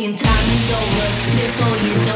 thinking time is over. Before you know